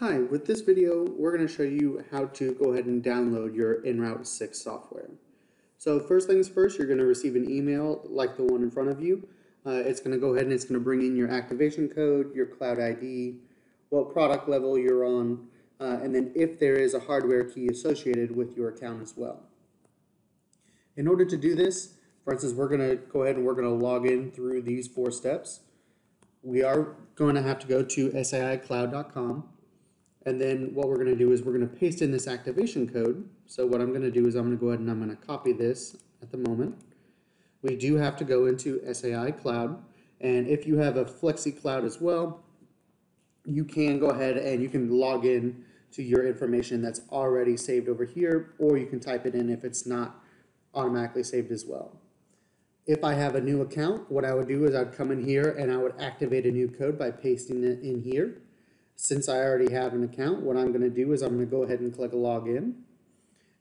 Hi, with this video, we're going to show you how to go ahead and download your EnRoute 6 software. So first things first, you're going to receive an email like the one in front of you. Uh, it's going to go ahead and it's going to bring in your activation code, your cloud ID, what product level you're on, uh, and then if there is a hardware key associated with your account as well. In order to do this, for instance, we're going to go ahead and we're going to log in through these four steps. We are going to have to go to saicloud.com and then what we're going to do is we're going to paste in this activation code. So what I'm going to do is I'm going to go ahead and I'm going to copy this at the moment. We do have to go into SAI Cloud. And if you have a Flexi Cloud as well, you can go ahead and you can log in to your information that's already saved over here, or you can type it in if it's not automatically saved as well. If I have a new account, what I would do is I'd come in here and I would activate a new code by pasting it in here. Since I already have an account, what I'm going to do is I'm going to go ahead and click a login.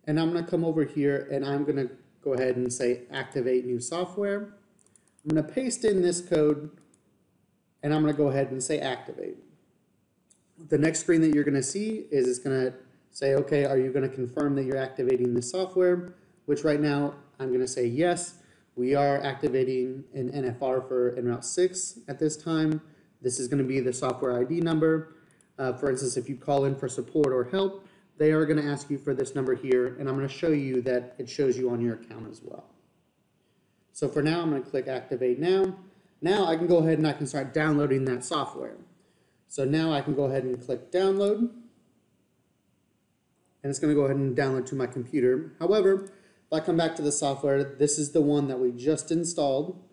And I'm going to come over here and I'm going to go ahead and say activate new software. I'm going to paste in this code and I'm going to go ahead and say activate. The next screen that you're going to see is it's going to say, okay, are you going to confirm that you're activating the software? Which right now I'm going to say yes. We are activating an NFR for EnRoute 6 at this time. This is going to be the software ID number. Uh, for instance, if you call in for support or help, they are going to ask you for this number here, and I'm going to show you that it shows you on your account as well. So for now, I'm going to click Activate Now. Now I can go ahead and I can start downloading that software. So now I can go ahead and click Download, and it's going to go ahead and download to my computer. However, if I come back to the software, this is the one that we just installed.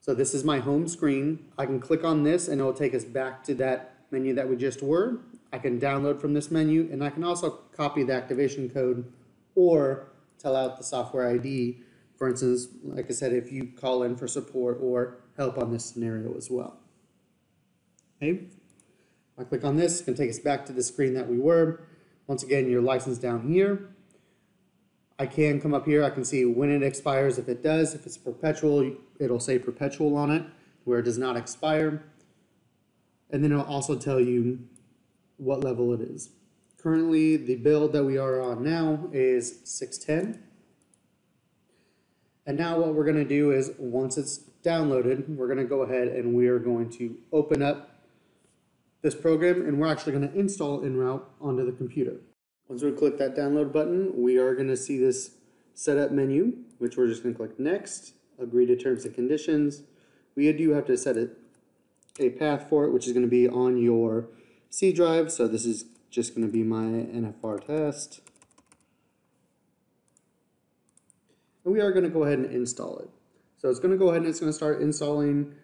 So this is my home screen. I can click on this and it will take us back to that menu that we just were. I can download from this menu and I can also copy the activation code or tell out the software ID. For instance, like I said, if you call in for support or help on this scenario as well. Okay, I click on this, it's gonna take us back to the screen that we were. Once again, your license down here. I can come up here, I can see when it expires, if it does, if it's perpetual, it'll say perpetual on it, where it does not expire and then it'll also tell you what level it is. Currently, the build that we are on now is 610. And now what we're going to do is once it's downloaded, we're going to go ahead and we are going to open up this program and we're actually going to install EnRoute onto the computer. Once we click that download button, we are going to see this setup menu, which we're just going to click next, agree to terms and conditions. We do have to set it a path for it, which is going to be on your C drive. So this is just going to be my NFR test. And we are going to go ahead and install it. So it's going to go ahead and it's going to start installing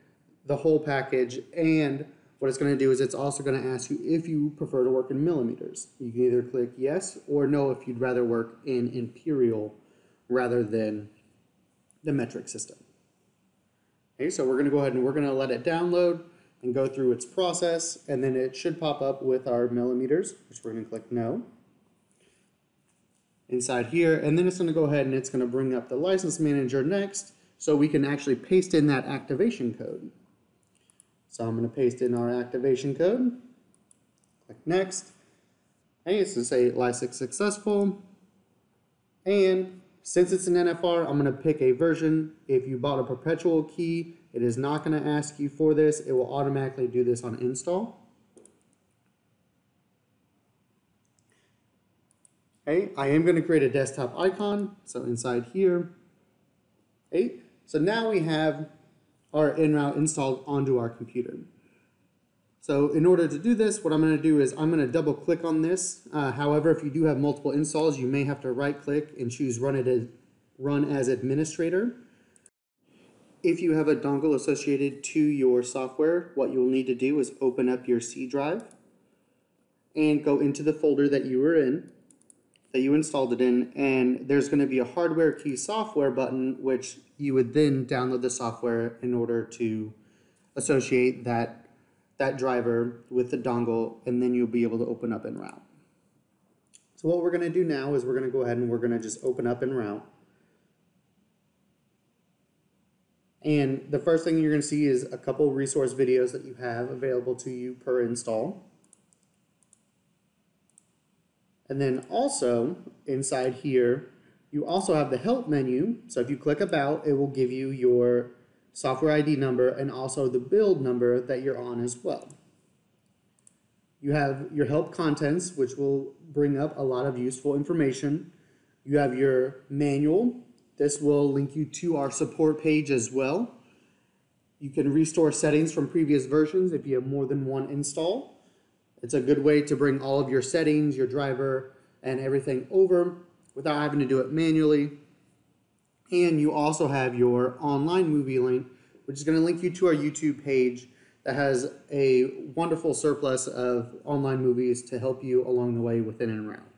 the whole package. And what it's going to do is it's also going to ask you if you prefer to work in millimeters. You can either click yes or no if you'd rather work in imperial rather than the metric system. Okay, so we're going to go ahead and we're going to let it download and go through its process, and then it should pop up with our millimeters, which we're going to click no. Inside here, and then it's going to go ahead and it's going to bring up the license manager next, so we can actually paste in that activation code. So I'm going to paste in our activation code, click next, and it's going to say license successful, and since it's an NFR, I'm going to pick a version. If you bought a perpetual key, it is not going to ask you for this. It will automatically do this on install. Okay, I am going to create a desktop icon. So inside here, okay, so now we have our EnRoute installed onto our computer. So in order to do this, what I'm going to do is I'm going to double click on this. Uh, however, if you do have multiple installs, you may have to right click and choose run it as, run as administrator. If you have a dongle associated to your software, what you'll need to do is open up your C drive and go into the folder that you were in, that you installed it in, and there's going to be a hardware key software button, which you would then download the software in order to associate that, that driver with the dongle, and then you'll be able to open up EnRoute. So what we're going to do now is we're going to go ahead and we're going to just open up EnRoute. And the first thing you're going to see is a couple resource videos that you have available to you per install. And then also inside here, you also have the help menu. So if you click about, it will give you your software ID number and also the build number that you're on as well. You have your help contents, which will bring up a lot of useful information. You have your manual. This will link you to our support page as well. You can restore settings from previous versions if you have more than one install. It's a good way to bring all of your settings, your driver, and everything over without having to do it manually. And you also have your online movie link, which is going to link you to our YouTube page that has a wonderful surplus of online movies to help you along the way within EnRoute.